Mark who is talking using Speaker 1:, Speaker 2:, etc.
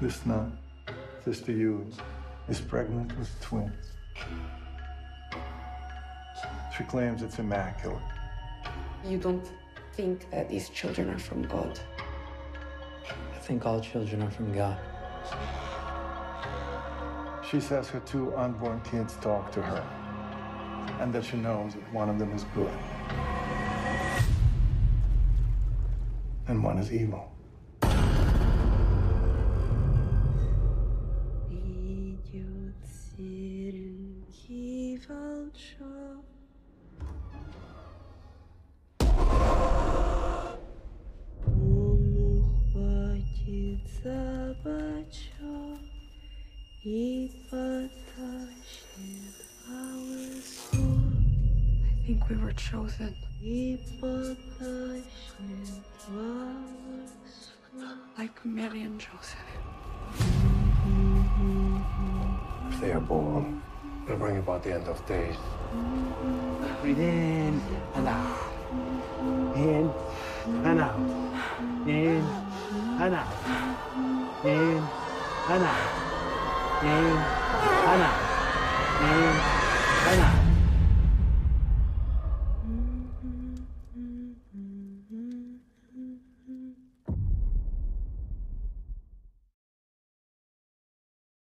Speaker 1: This nun, Sister Yud, is pregnant with twins. She claims it's immaculate.
Speaker 2: You don't think that these children are from God?
Speaker 3: I think all children are from God.
Speaker 1: She says her two unborn kids talk to her, and that she knows that one of them is good, and one is evil.
Speaker 4: серенький волчок. Он ухватит за бочок и потащит волосок.
Speaker 2: I think we were chosen.
Speaker 4: И потащит волосок.
Speaker 2: Like Mary and Joseph.
Speaker 5: If they are born, it'll bring about the end of days.
Speaker 6: Breathe in and out. In and out. In and out. In and out. In and out.